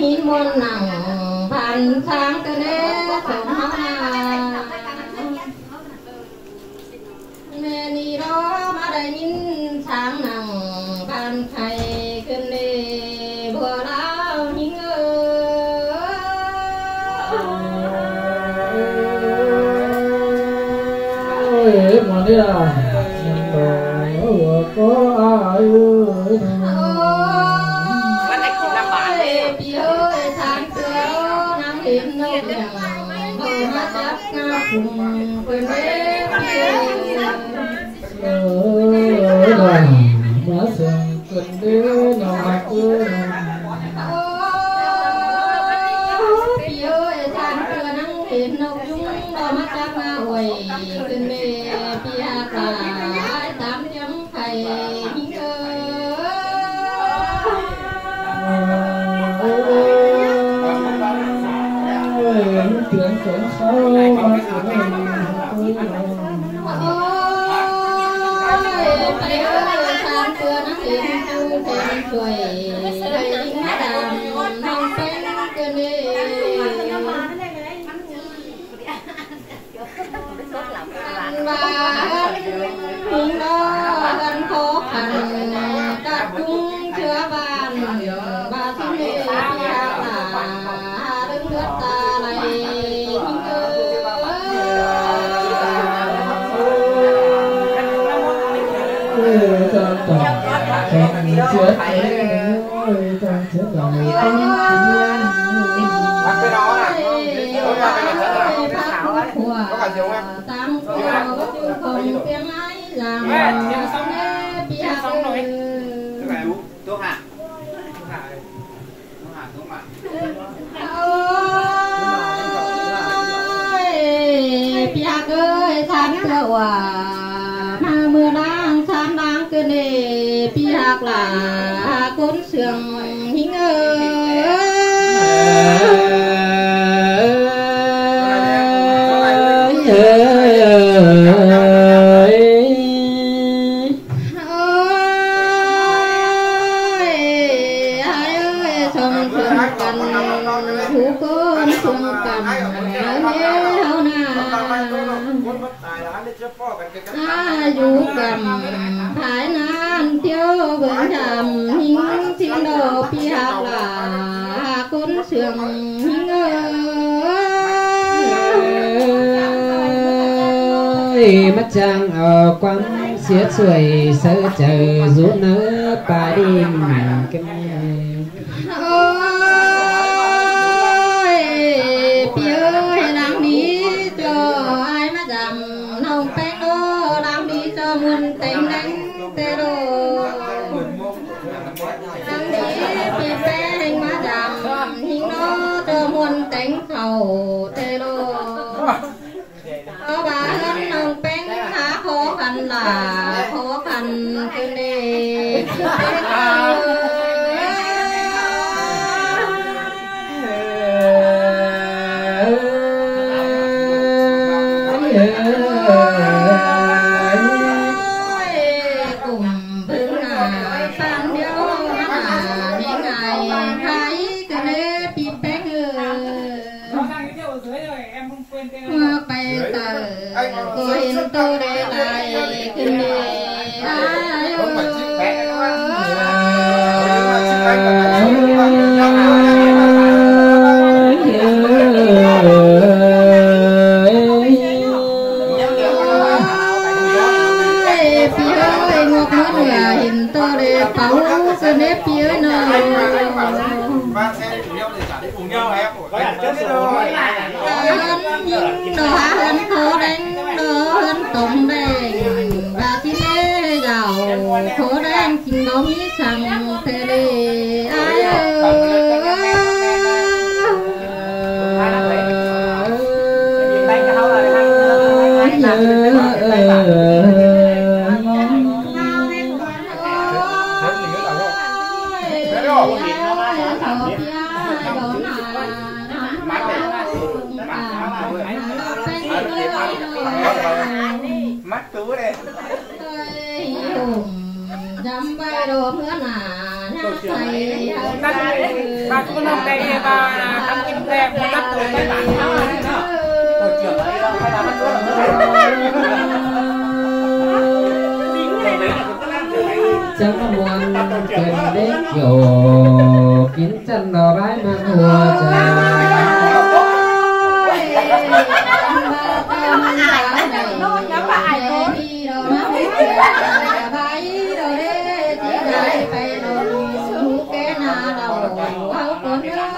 hi môn nặng bàn sáng cơ nế sống hóa na mẹ ni đó mà đại nhìn sáng nặng phan khay cơn lê bùa lao nhìn ơi mà đi à có ai ơi? Bờ mắt chắc nga quầy quên bế bi hạ cả tám chấm khay hiến ơi chuyện ôi bi ơi sáng sớm nắng hiền thêm tuổi thuốc hả? Thuốc hả Thuốc hả, thuốc hả ơi bia ơi sáng cậu à mà mưa đang sáng đang cơ nề bia là cốn sườn hính ơi. Thú côn sườn cần nhớ hao na a du cầm thái nan tiêu vững trầm hinh thiên đồ pi hạc là côn sườn hinh ơi mắt trăng ở quăng xiết xuôi sơ chờ rú nỡ bà đi mà cái ôi muôn tình đánh tê đồ đang đi pi phê hình má giảm hình nó tơ muôn tình thầu tê đồ có bà hơn nồng bánh khá khó khăn là khó khăn cứ này Yeah. Tờ cô hiện tôi để lại cái này ai ơi. Phía ơi ngọc mất là hiện tôi để bảo cái khó khổ đánh xin có mỹ sang thế đi. Ai Mắt tú đây dăm bay đồ hứa là nhá thầy bà cũng làm đây bà ăn kim đẹp một đất rồi mấy bạn đuôi chẳng muốn cần đến kiểu kín chân nó bái mang hùa